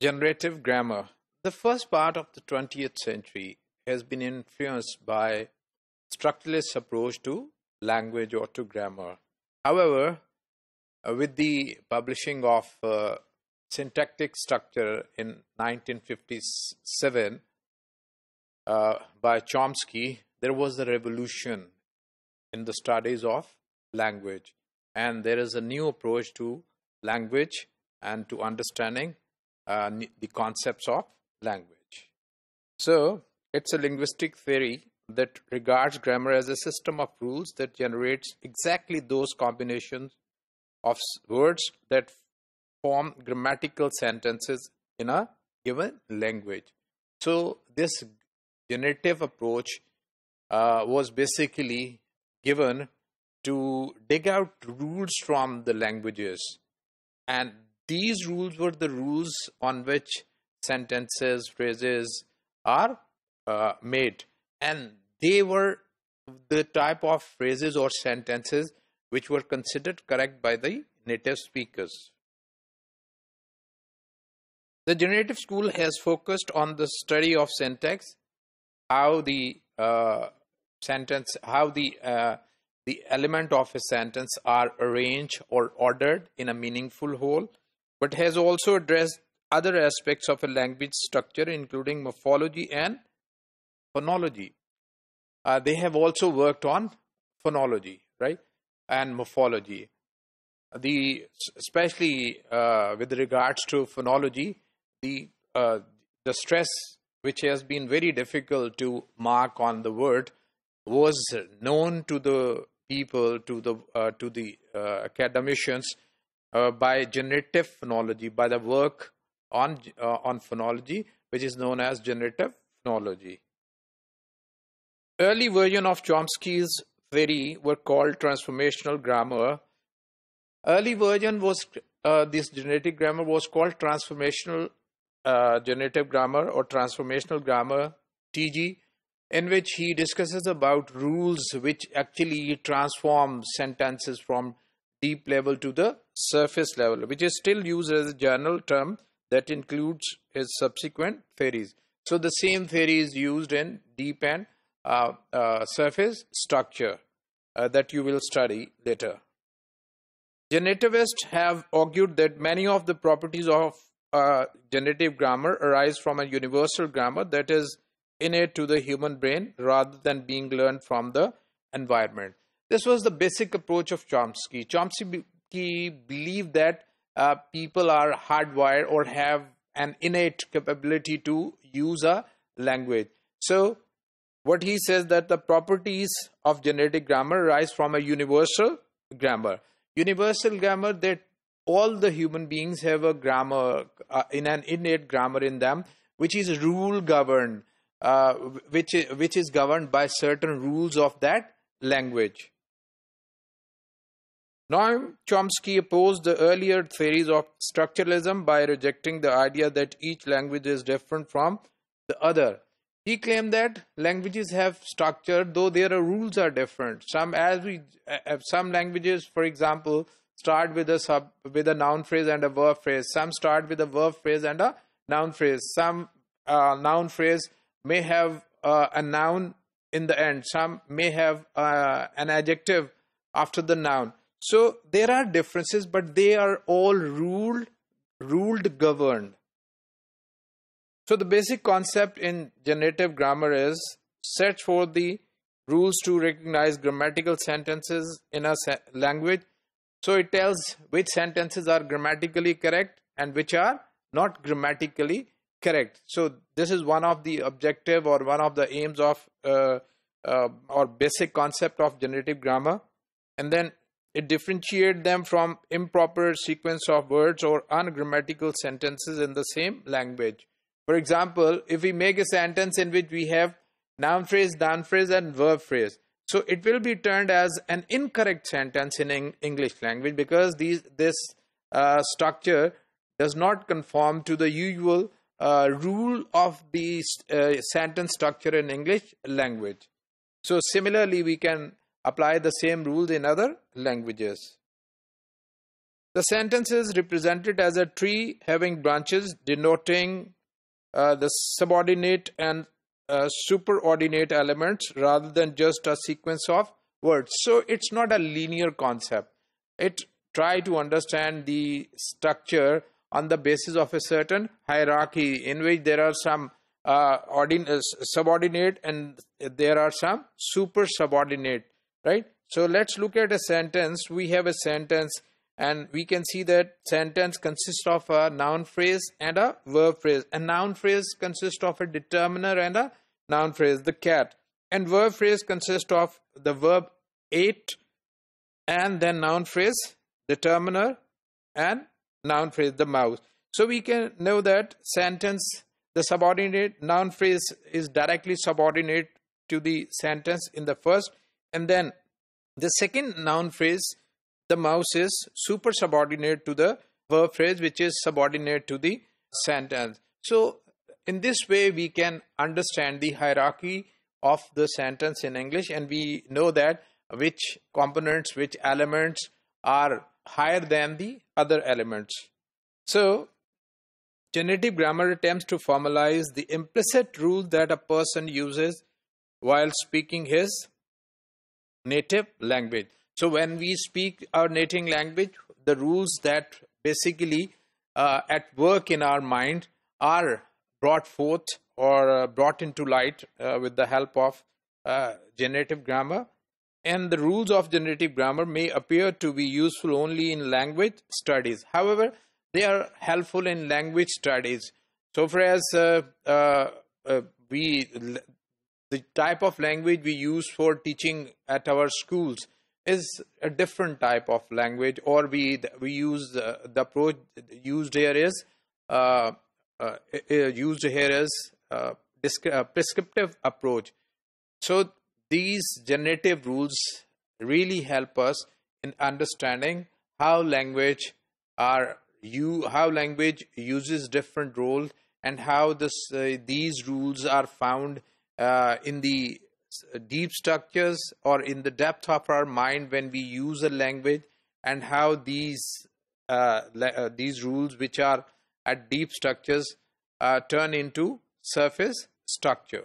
generative grammar. The first part of the 20th century has been influenced by structuralist approach to language or to grammar. However, uh, with the publishing of uh, syntactic structure in 1957 uh, by Chomsky, there was a revolution in the studies of language, and there is a new approach to language and to understanding uh, the concepts of language. So, it's a linguistic theory that regards grammar as a system of rules that generates exactly those combinations of words that form grammatical sentences in a given language. So, this generative approach uh, was basically given to dig out rules from the languages and these rules were the rules on which sentences, phrases are uh, made. And they were the type of phrases or sentences which were considered correct by the native speakers. The generative school has focused on the study of syntax, how the uh, sentence, how the uh, the element of a sentence are arranged or ordered in a meaningful whole, but has also addressed other aspects of a language structure, including morphology and phonology. Uh, they have also worked on phonology, right, and morphology. The especially uh, with regards to phonology, the uh, the stress which has been very difficult to mark on the word was known to the people, to the uh, to the uh, academicians uh, by generative phonology, by the work on, uh, on phonology, which is known as generative phonology. Early version of Chomsky's theory were called transformational grammar. Early version was uh, this generative grammar was called transformational uh, generative grammar or transformational grammar TG in which he discusses about rules which actually transform sentences from deep level to the surface level, which is still used as a general term that includes his subsequent theories. So the same theory is used in deep and uh, uh, surface structure uh, that you will study later. Generativists have argued that many of the properties of uh, generative grammar arise from a universal grammar that is innate to the human brain rather than being learned from the environment. This was the basic approach of Chomsky. Chomsky believed that uh, people are hardwired or have an innate capability to use a language. So, what he says that the properties of generative grammar rise from a universal grammar. Universal grammar that all the human beings have a grammar uh, in an innate grammar in them, which is rule governed, uh, which which is governed by certain rules of that language. Noam Chomsky opposed the earlier theories of structuralism by rejecting the idea that each language is different from the other. He claimed that languages have structure, though their rules are different. Some, as we, uh, some languages, for example, start with a sub, with a noun phrase and a verb phrase. Some start with a verb phrase and a noun phrase. Some uh, noun phrase may have uh, a noun in the end. Some may have uh, an adjective after the noun. So there are differences, but they are all ruled, ruled, governed. So the basic concept in generative grammar is search for the rules to recognize grammatical sentences in a language. So it tells which sentences are grammatically correct and which are not grammatically correct. So this is one of the objective or one of the aims of uh, uh, or basic concept of generative grammar. And then it differentiates them from improper sequence of words or ungrammatical sentences in the same language. For example, if we make a sentence in which we have noun phrase, noun phrase, and verb phrase, so it will be turned as an incorrect sentence in English language because these, this uh, structure does not conform to the usual uh, rule of the uh, sentence structure in English language. So similarly, we can apply the same rules in other languages. The sentence is represented as a tree having branches denoting uh, the subordinate and uh, superordinate elements rather than just a sequence of words. So it's not a linear concept. It try to understand the structure on the basis of a certain hierarchy in which there are some uh, subordinate and there are some super subordinate, right? So let's look at a sentence. We have a sentence and we can see that sentence consists of a noun phrase and a verb phrase. A noun phrase consists of a determiner and a noun phrase, the cat. And verb phrase consists of the verb ate and then noun phrase, determiner and noun phrase, the mouse. So we can know that sentence, the subordinate noun phrase is directly subordinate to the sentence in the first. And then the second noun phrase, the mouse is super subordinate to the verb phrase, which is subordinate to the sentence. So in this way, we can understand the hierarchy of the sentence in English and we know that which components, which elements are higher than the other elements. So, generative grammar attempts to formalize the implicit rule that a person uses while speaking his native language. So, when we speak our native language, the rules that basically uh, at work in our mind are brought forth or uh, brought into light uh, with the help of uh, generative grammar and the rules of generative grammar may appear to be useful only in language studies. However, they are helpful in language studies. So far as uh, uh, we, the type of language we use for teaching at our schools is a different type of language, or we we use the, the approach used here is uh, uh, used here is uh, prescriptive approach. So these generative rules really help us in understanding how language are you how language uses different roles and how this uh, these rules are found uh, in the deep structures or in the depth of our mind when we use a language and how these uh, uh these rules which are at deep structures uh, turn into surface structure